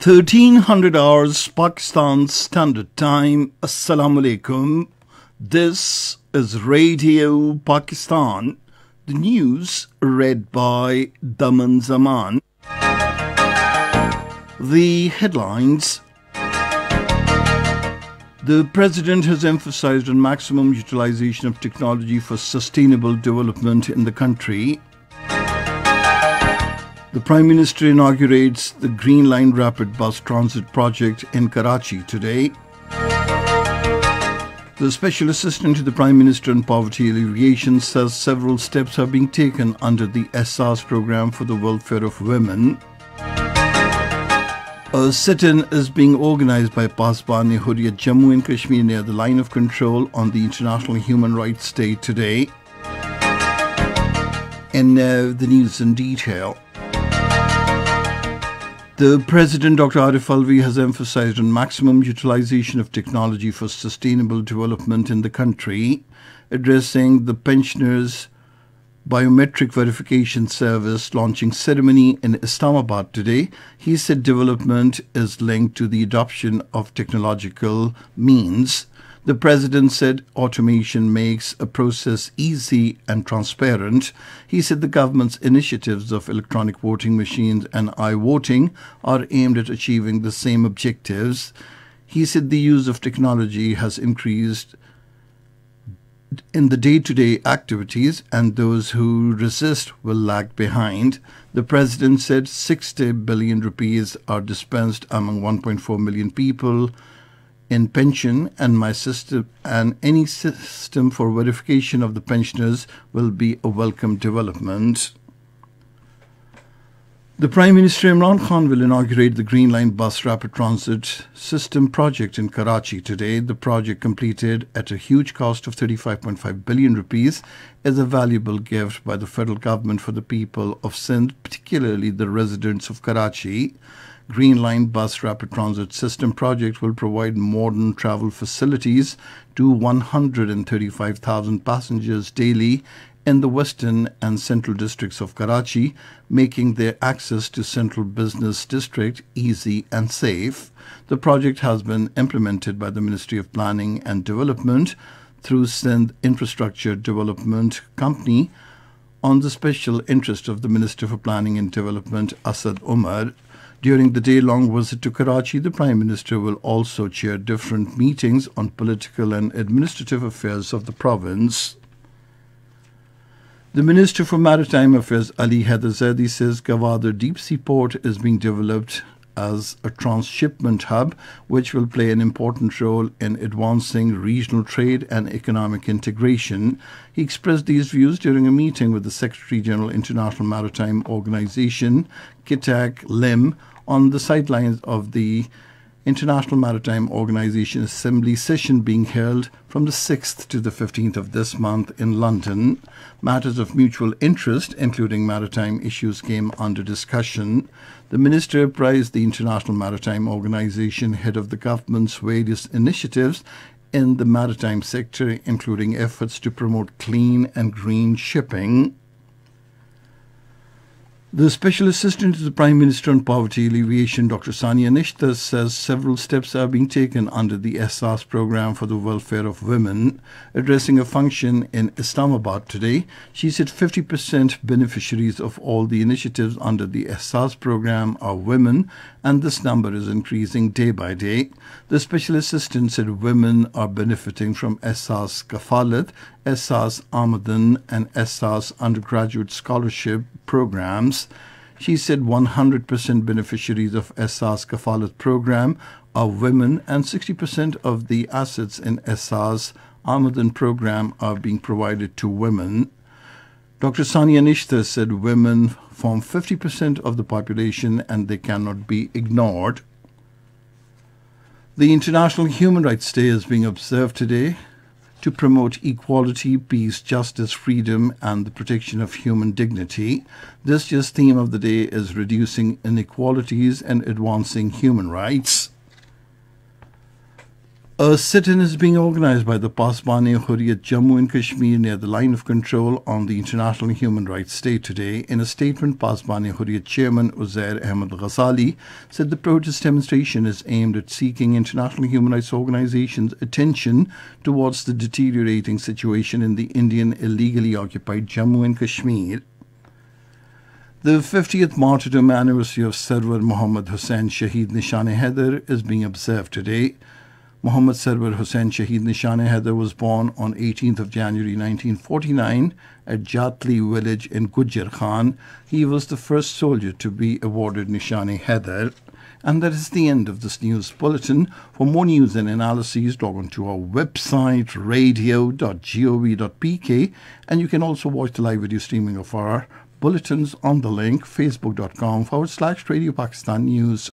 1300 hours Pakistan Standard Time. Assalamu alaikum. This is Radio Pakistan. The news read by Daman Zaman. The headlines The President has emphasized on maximum utilization of technology for sustainable development in the country. The Prime Minister inaugurates the Green Line Rapid Bus Transit project in Karachi today. The Special Assistant to the Prime Minister on Poverty Alleviation says several steps are being taken under the Ehsaas program for the welfare of women. A sit-in is being organized by Pasban Hurriyat Jammu and Kashmir near the line of control on the International Human Rights Day today. And now the news in detail. The President, Dr. Arif Alvi, has emphasized on maximum utilization of technology for sustainable development in the country, addressing the pensioners' biometric verification service launching ceremony in Islamabad today. He said development is linked to the adoption of technological means the president said automation makes a process easy and transparent. He said the government's initiatives of electronic voting machines and i-voting are aimed at achieving the same objectives. He said the use of technology has increased in the day to day activities, and those who resist will lag behind. The president said 60 billion rupees are dispensed among 1.4 million people in pension and my system and any system for verification of the pensioners will be a welcome development. The Prime Minister Imran Khan will inaugurate the Green Line Bus Rapid Transit System project in Karachi today. The project, completed at a huge cost of 35.5 billion rupees, is a valuable gift by the federal government for the people of Sindh, particularly the residents of Karachi. Green Line Bus Rapid Transit System project will provide modern travel facilities to 135,000 passengers daily in the western and central districts of Karachi, making their access to central business district easy and safe. The project has been implemented by the Ministry of Planning and Development through Sindh Infrastructure Development Company on the special interest of the Minister for Planning and Development, Asad Umar. During the day long visit to Karachi, the Prime Minister will also chair different meetings on political and administrative affairs of the province. The Minister for Maritime Affairs, Ali Haider says Gwadar Deep Sea Port is being developed as a transshipment hub, which will play an important role in advancing regional trade and economic integration. He expressed these views during a meeting with the Secretary General International Maritime Organization, Kitack Lim, on the sidelines of the International Maritime Organization Assembly session being held from the 6th to the 15th of this month in London. Matters of mutual interest, including maritime issues, came under discussion. The minister praised the International Maritime Organization head of the government's various initiatives in the maritime sector, including efforts to promote clean and green shipping. The Special Assistant to the Prime Minister on Poverty Alleviation, Dr. Sania Nishtar, says several steps are being taken under the Ehsaas program for the welfare of women. Addressing a function in Islamabad today, she said 50% beneficiaries of all the initiatives under the Ehsaas program are women, and this number is increasing day by day. The Special Assistant said women are benefiting from Ehsaas Kafalat, Ehsaas Amdan, and Ehsaas undergraduate scholarship programs. She said 100% beneficiaries of Ehsaas Kafalat program are women and 60% of the assets in Ehsaas Amdan program are being provided to women. Dr. Sania Nishtar said women form 50% of the population and they cannot be ignored. The International Human Rights Day is being observed today to promote equality, peace, justice, freedom, and the protection of human dignity. This year's theme of the day is reducing inequalities and advancing human rights. A sit-in is being organised by the Pasbane Hurriyat Jammu and Kashmir near the line of control on the International Human Rights Day today. In a statement, Pasbani Hurriyat Chairman Uzair Ahmed Ghazali said the protest demonstration is aimed at seeking international human rights organizations' attention towards the deteriorating situation in the Indian illegally occupied Jammu and Kashmir. The 50th martyrdom anniversary of Sarwar Muhammad Hussain Shahid Nishane Haider is being observed today. Muhammad Sarwar Hussain Shahid Nishane Haider was born on 18th of January 1949 at Jatli village in Gujar Khan. He was the first soldier to be awarded Nishane Haider. And that is the end of this news bulletin. For more news and analyses, log on to our website radio.gov.pk and you can also watch the live video streaming of our bulletins on the link facebook.com forward slash Radio Pakistan News.